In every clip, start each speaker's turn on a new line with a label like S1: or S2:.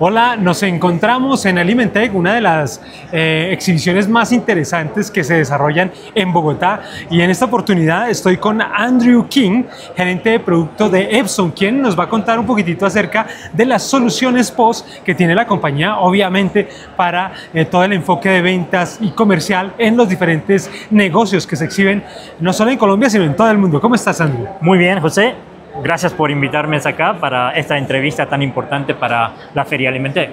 S1: Hola, nos encontramos en Alimentec, una de las eh, exhibiciones más interesantes que se desarrollan en Bogotá y en esta oportunidad estoy con Andrew King, gerente de producto de Epson, quien nos va a contar un poquitito acerca de las soluciones POS que tiene la compañía, obviamente para eh, todo el enfoque de ventas y comercial en los diferentes negocios que se exhiben no solo en Colombia, sino en todo el mundo. ¿Cómo estás, Andrew?
S2: Muy bien, José. Gracias por invitarme acá para esta entrevista tan importante para la Feria Alimenté.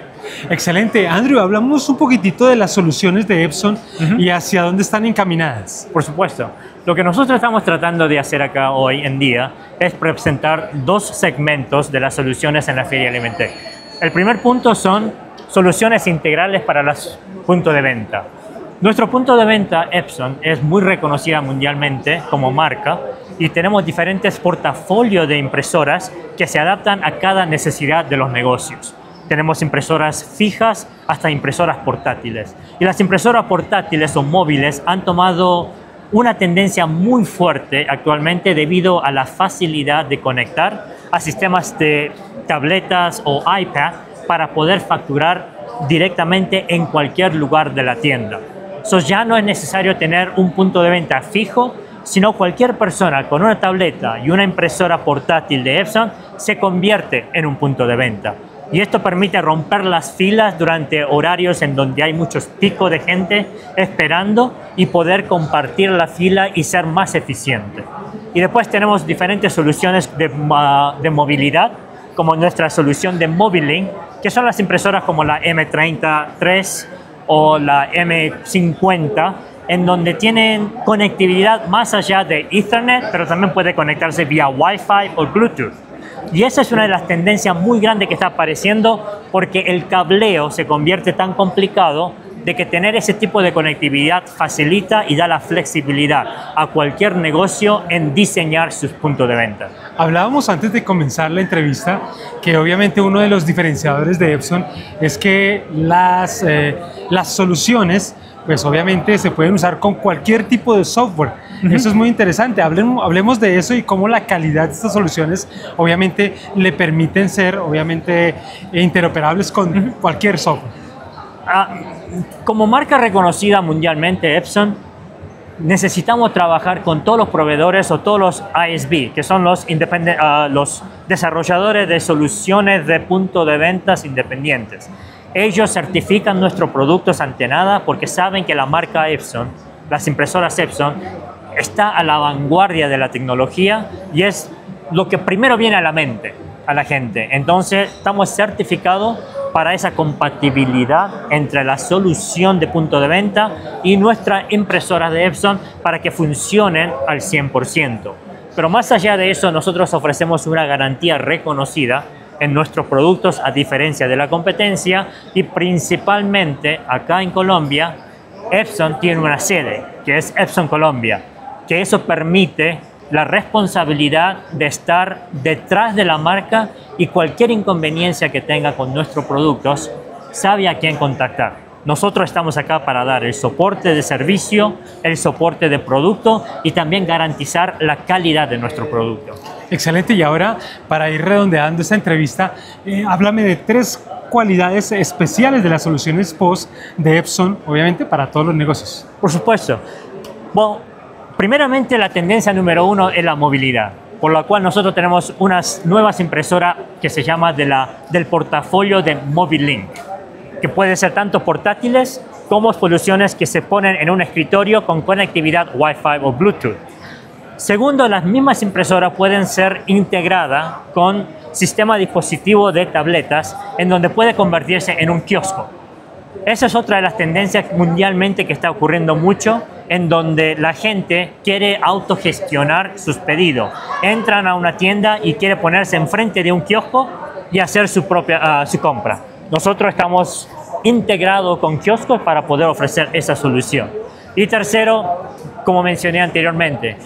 S1: Excelente. Andrew, hablamos un poquitito de las soluciones de Epson y hacia dónde están encaminadas.
S2: Por supuesto. Lo que nosotros estamos tratando de hacer acá hoy en día es presentar dos segmentos de las soluciones en la Feria Alimenté. El primer punto son soluciones integrales para los puntos de venta. Nuestro punto de venta, Epson, es muy reconocida mundialmente como marca y tenemos diferentes portafolios de impresoras que se adaptan a cada necesidad de los negocios. Tenemos impresoras fijas hasta impresoras portátiles. Y las impresoras portátiles o móviles han tomado una tendencia muy fuerte actualmente debido a la facilidad de conectar a sistemas de tabletas o iPad para poder facturar directamente en cualquier lugar de la tienda. So ya no es necesario tener un punto de venta fijo, sino cualquier persona con una tableta y una impresora portátil de Epson se convierte en un punto de venta. Y esto permite romper las filas durante horarios en donde hay muchos picos de gente esperando y poder compartir la fila y ser más eficiente. Y después tenemos diferentes soluciones de, de movilidad, como nuestra solución de Mobilink, que son las impresoras como la M33, o la M50, en donde tienen conectividad más allá de Ethernet, pero también puede conectarse vía Wi-Fi o Bluetooth. Y esa es una de las tendencias muy grandes que está apareciendo porque el cableo se convierte tan complicado de que tener ese tipo de conectividad facilita y da la flexibilidad a cualquier negocio en diseñar sus puntos de venta.
S1: Hablábamos antes de comenzar la entrevista que obviamente uno de los diferenciadores de Epson es que las, eh, las soluciones pues obviamente se pueden usar con cualquier tipo de software. Eso es muy interesante. Hablemos, hablemos de eso y cómo la calidad de estas soluciones obviamente le permiten ser obviamente interoperables con cualquier software.
S2: Ah, como marca reconocida mundialmente, Epson, necesitamos trabajar con todos los proveedores o todos los ISB, que son los, uh, los desarrolladores de soluciones de punto de ventas independientes. Ellos certifican nuestros productos ante nada porque saben que la marca Epson, las impresoras Epson, está a la vanguardia de la tecnología y es lo que primero viene a la mente, a la gente. Entonces, estamos certificados para esa compatibilidad entre la solución de punto de venta y nuestra impresora de Epson para que funcionen al 100%. Pero más allá de eso, nosotros ofrecemos una garantía reconocida en nuestros productos a diferencia de la competencia y principalmente acá en Colombia, Epson tiene una sede que es Epson Colombia, que eso permite la responsabilidad de estar detrás de la marca y cualquier inconveniencia que tenga con nuestros productos, sabe a quién contactar. Nosotros estamos acá para dar el soporte de servicio, el soporte de producto y también garantizar la calidad de nuestro producto.
S1: Excelente. Y ahora, para ir redondeando esta entrevista, eh, háblame de tres cualidades especiales de las soluciones POS de Epson, obviamente para todos los negocios.
S2: Por supuesto. Bueno, Primeramente, la tendencia número uno es la movilidad, por la cual nosotros tenemos unas nuevas impresoras que se llama de la, del portafolio de Mobilink, que puede ser tanto portátiles como soluciones que se ponen en un escritorio con conectividad Wi-Fi o Bluetooth. Segundo, las mismas impresoras pueden ser integradas con sistema dispositivo de tabletas en donde puede convertirse en un kiosco. Esa es otra de las tendencias mundialmente que está ocurriendo mucho en donde la gente quiere autogestionar sus pedidos. Entran a una tienda y quiere ponerse enfrente de un kiosco y hacer su propia ah, su compra. Nosotros estamos integrados con kioscos para poder ofrecer esa solución. Y tercero, como mencioné anteriormente,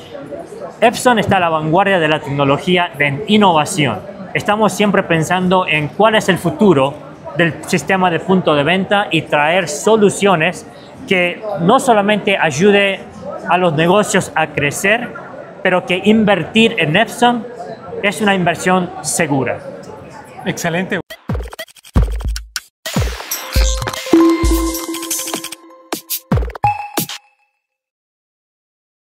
S2: Epson está a la vanguardia de la tecnología de innovación. Estamos siempre pensando en cuál es el futuro del sistema de punto de venta y traer soluciones que no solamente ayude a los negocios a crecer, pero que invertir en Epson es una inversión segura.
S1: Excelente.